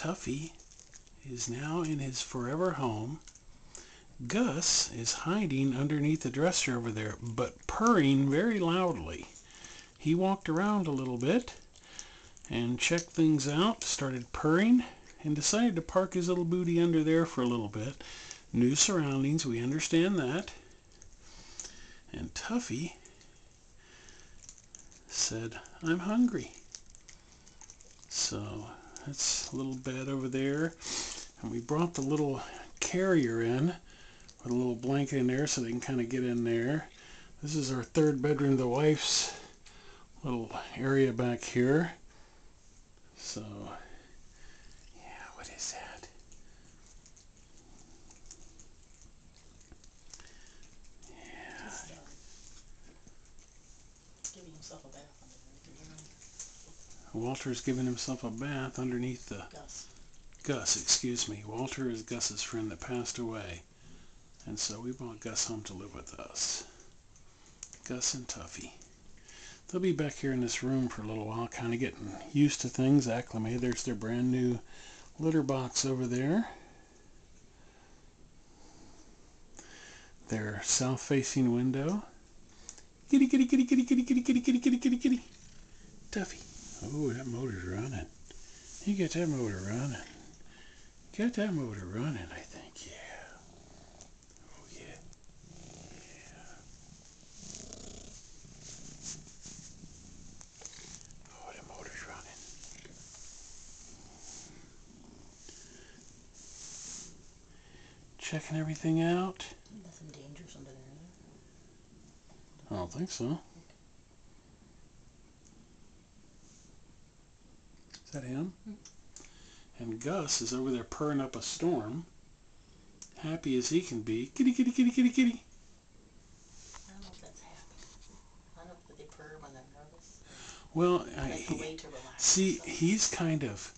Tuffy is now in his forever home. Gus is hiding underneath the dresser over there, but purring very loudly. He walked around a little bit and checked things out, started purring, and decided to park his little booty under there for a little bit. New surroundings, we understand that. And Tuffy said, I'm hungry. So that's a little bed over there. And we brought the little carrier in with a little blanket in there so they can kind of get in there. This is our third bedroom, the wife's little area back here. So, yeah, what is that? Yeah. Just, uh, giving himself a bath under there. you know, Walter's giving himself a bath underneath the Gus. Gus, excuse me. Walter is Gus's friend that passed away. And so we brought Gus home to live with us. Gus and Tuffy. They'll be back here in this room for a little while, kind of getting used to things, acclimated. There's their brand new litter box over there. Their south-facing window. Kitty, kitty, kitty, kitty, kitty, kitty, kitty, kitty, kitty, kitty, kitty. Tuffy. Oh, that motor's running. You get that motor running. Get that motor running, I think, yeah. Oh, yeah. Yeah. Oh, the motor's running. Checking everything out? Nothing dangerous under there. I don't think so. Is that him? And Gus is over there purring up a storm. Happy as he can be. Kitty, kitty, kitty, kitty, kitty. I don't know if that's happy. I don't know if they purr when they're nervous. Well, I, he- way to relax. see, he's kind of.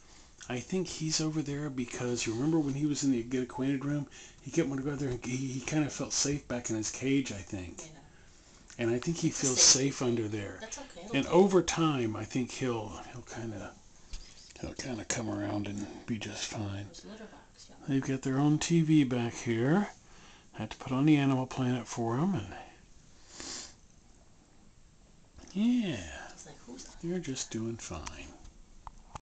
I think he's over there because you remember when he was in the get acquainted room, he kept wanting to go out there and he, he kind of felt safe back in his cage, I think. Know, And I think he feels safety safe under there. that's okay. And over time, I think he'll he'll kind of he'll kind of come around and be just fine. They've got their own TV back here. I Had to put on the Animal Planet for them, and yeah, they're just doing fine.